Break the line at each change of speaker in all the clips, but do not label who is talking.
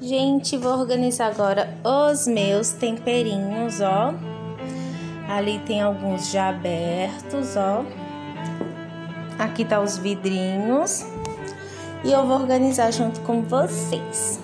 Gente, vou organizar agora os meus temperinhos, ó. Ali tem alguns já abertos, ó. Aqui tá os vidrinhos. E eu vou organizar junto com vocês.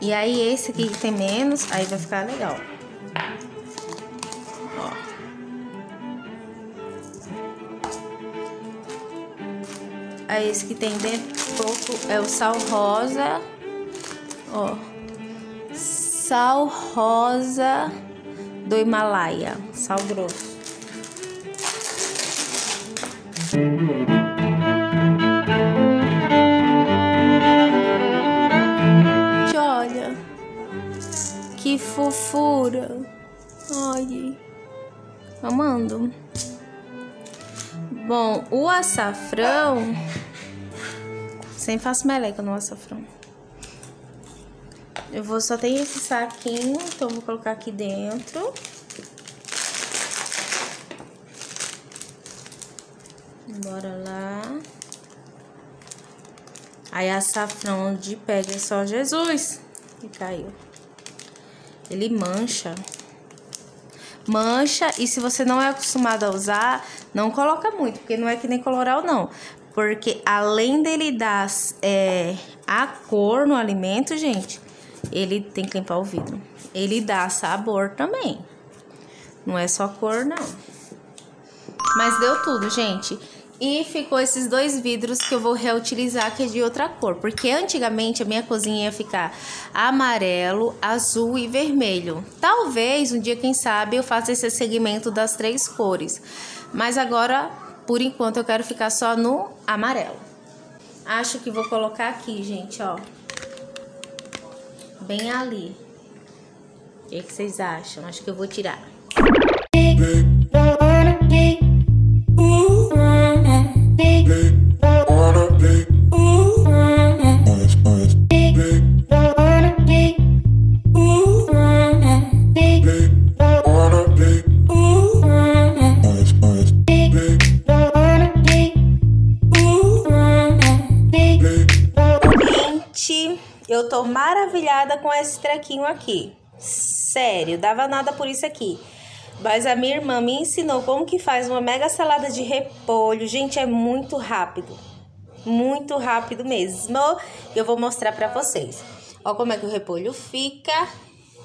E aí, esse aqui que tem menos, aí vai ficar legal. Ó. Aí, esse que tem dentro pouco é o sal rosa. Ó. Sal rosa do Himalaia. Sal grosso. Fofura. Ai. Amando. Bom, o açafrão. Sem faço meleca no açafrão. Eu vou só ter esse saquinho, então vou colocar aqui dentro. Bora lá. Aí açafrão de pega só Jesus. E caiu. Ele mancha. Mancha e se você não é acostumado a usar, não coloca muito, porque não é que nem coloral não. Porque além dele dar é, a cor no alimento, gente, ele tem que limpar o vidro. Ele dá sabor também. Não é só cor, não. Mas deu tudo, gente. E ficou esses dois vidros que eu vou reutilizar, que é de outra cor. Porque antigamente a minha cozinha ia ficar amarelo, azul e vermelho. Talvez um dia, quem sabe, eu faça esse segmento das três cores. Mas agora, por enquanto, eu quero ficar só no amarelo. Acho que vou colocar aqui, gente, ó. Bem ali. O que, que vocês acham? Acho que eu vou tirar. Com esse trequinho aqui. Sério, dava nada por isso aqui. Mas a minha irmã me ensinou como que faz uma mega salada de repolho. Gente, é muito rápido. Muito rápido mesmo. Eu vou mostrar pra vocês. Ó como é que o repolho fica.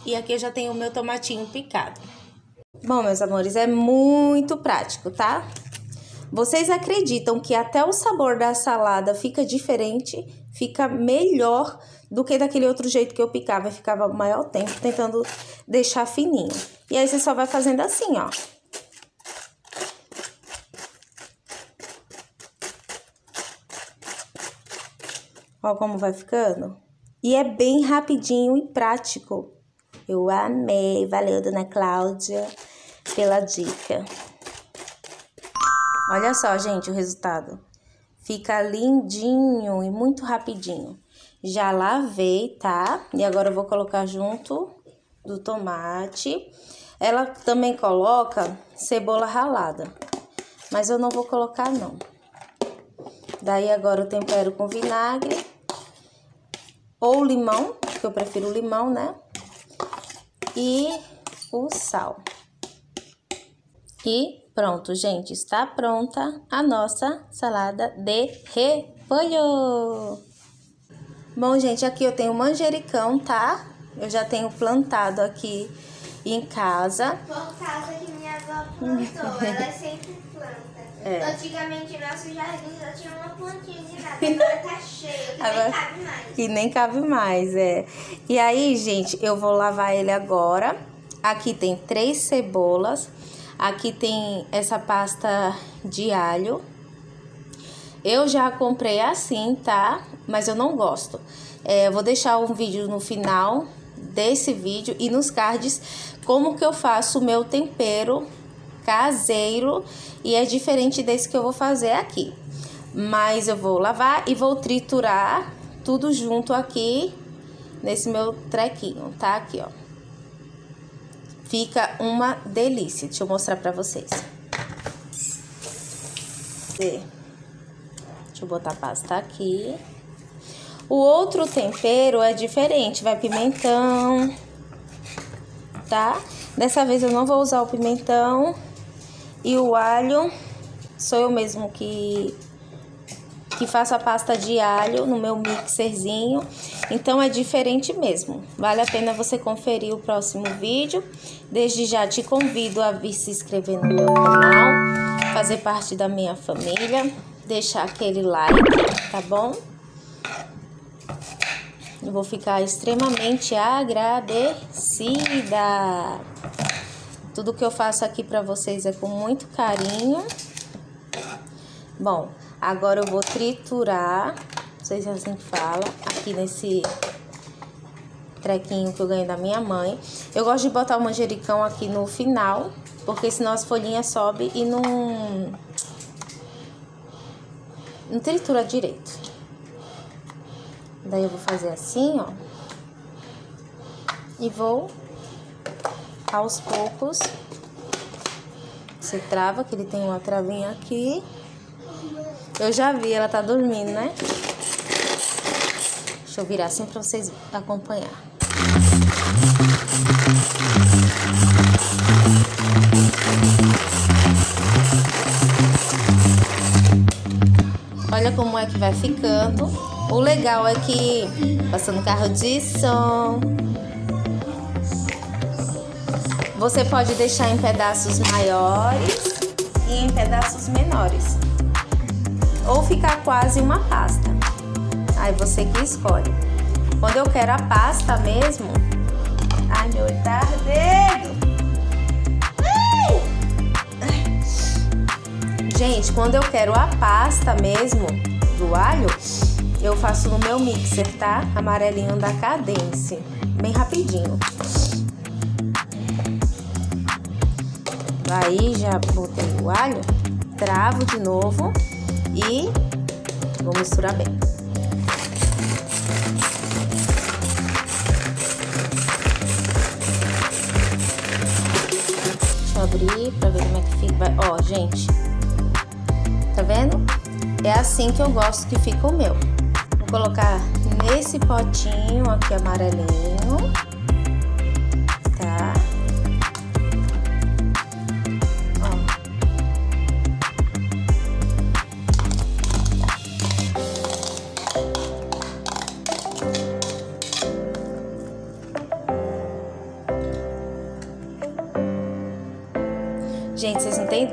E aqui eu já tenho o meu tomatinho picado. Bom, meus amores, é muito prático, tá? Vocês acreditam que até o sabor da salada fica diferente, fica melhor do que daquele outro jeito que eu picava, ficava maior tempo tentando deixar fininho. E aí você só vai fazendo assim, ó. Ó como vai ficando. E é bem rapidinho e prático. Eu amei. Valeu, dona Cláudia, pela dica. Olha só, gente, o resultado. Fica lindinho e muito rapidinho. Já lavei, tá? E agora eu vou colocar junto do tomate. Ela também coloca cebola ralada, mas eu não vou colocar não. Daí agora eu tempero com vinagre ou limão, que eu prefiro limão, né? E o sal. E Pronto, gente, está pronta a nossa salada de repolho. Bom, gente, aqui eu tenho manjericão, tá? Eu já tenho plantado aqui em casa.
Por causa que minha avó plantou, ela sempre
É.
Antigamente nosso jardim só tinha uma plantinha de nada, agora tá cheio, que
Agora-
nem cabe mais.
Que nem cabe mais, é. E aí, gente, eu vou lavar ele agora. Aqui tem três cebolas. Aqui tem essa pasta de alho. Eu já comprei assim, tá? Mas eu não gosto. É, vou deixar um vídeo no final desse vídeo e nos cards como que eu faço o meu tempero caseiro e é diferente desse que eu vou fazer aqui. Mas eu vou lavar e vou triturar tudo junto aqui nesse meu trequinho, tá? Aqui, ó. Fica uma delícia. Deixa eu mostrar pra vocês. Vê. Deixa eu botar a pasta aqui. O outro tempero é diferente, vai pimentão, tá? Dessa vez eu não vou usar o pimentão e o alho. Sou eu mesmo que que faço a pasta de alho no meu mixerzinho. Então é diferente mesmo. Vale a pena você conferir o próximo vídeo. Desde já te convido a vir se inscrever no meu canal, fazer parte da minha família, deixar aquele like, tá bom? Eu vou ficar extremamente agradecida. Tudo que eu faço aqui para vocês é com muito carinho. Bom, agora eu vou triturar, sei se é assim que fala, aqui nesse trequinho que eu ganhei da minha mãe. Eu gosto de botar o manjericão aqui no final, porque senão as folhinhas sobem e não, não tritura direito. Daí eu vou fazer assim, ó. E vou aos poucos. Você trava, que ele tem uma travinha aqui. Eu já vi, ela tá dormindo, né? Deixa eu virar assim pra vocês acompanhar. Como é que vai ficando. O legal é que passando carro de som. Você pode deixar em pedaços maiores e em pedaços menores. Ou ficar quase uma pasta. Aí você que escolhe. Quando eu quero a pasta mesmo. Ai, meu tá dedo. Gente, quando eu quero a pasta mesmo do alho, eu faço no meu mixer, tá? Amarelinho da Cadence. Bem rapidinho. Aí já botei o alho, travo de novo e vou misturar bem. Deixa eu abrir pra ver como é que fica. Ó, gente, tá vendo? É assim que eu gosto que fica o meu. Vou colocar nesse potinho aqui amarelinho,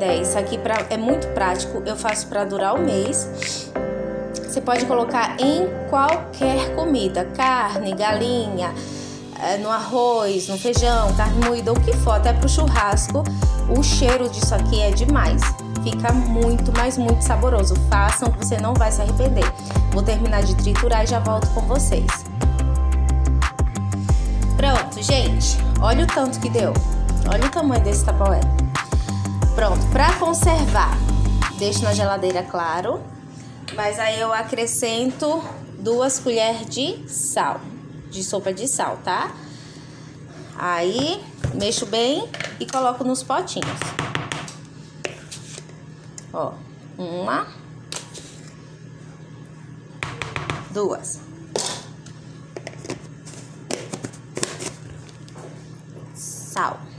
ideia. Isso aqui pra, é muito prático. Eu faço pra durar o mês. Você pode colocar em qualquer comida: carne, galinha, eh, no arroz, no feijão, carne moída, o que for, até pro churrasco. O cheiro disso aqui é demais. Fica muito, mas muito saboroso. Façam que você não vai se arrepender. Vou terminar de triturar e já volto com vocês. Pronto, gente. Olha o tanto que deu. Olha o tamanho desse tapaué. Pronto, para conservar, deixo na geladeira, claro. Mas aí eu acrescento duas colheres de sal, de sopa de sal, tá? Aí mexo bem e coloco nos potinhos. Ó, uma, duas. Sal.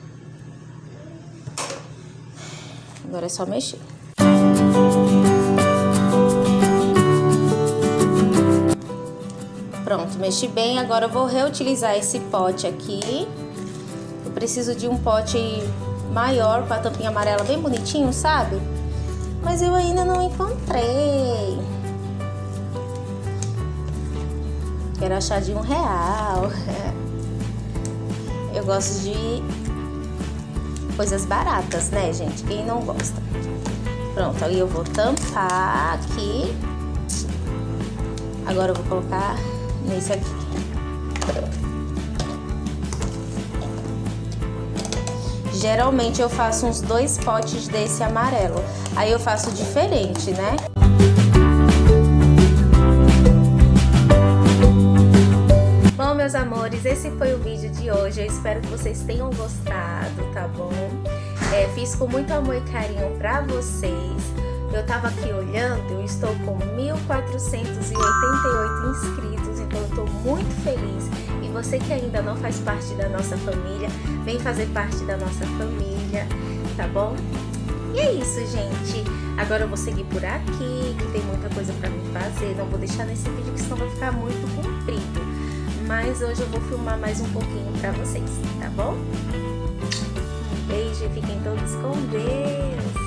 Agora é só mexer. Pronto, mexi bem. Agora eu vou reutilizar esse pote aqui. Eu preciso de um pote maior com a tampinha amarela bem bonitinho, sabe? Mas eu ainda não encontrei. Quero achar de um real. Eu gosto de coisas baratas, né, gente? Quem não gosta? Pronto, aí eu vou tampar aqui. Agora eu vou colocar nesse aqui. Geralmente eu faço uns dois potes desse amarelo. Aí eu faço diferente, né? Bom, meus amores, esse foi o vídeo de hoje. Eu espero que vocês tenham gostado, tá bom? Fiz com muito amor e carinho pra vocês. Eu tava aqui olhando, eu estou com 1.488 inscritos, então eu tô muito feliz. E você que ainda não faz parte da nossa família, vem fazer parte da nossa família, tá bom? E é isso, gente. Agora eu vou seguir por aqui, que tem muita coisa pra mim fazer. Não vou deixar nesse vídeo, que senão vai ficar muito comprido. Mas hoje eu vou filmar mais um pouquinho pra vocês, tá bom? beijo e fiquem todos com Deus!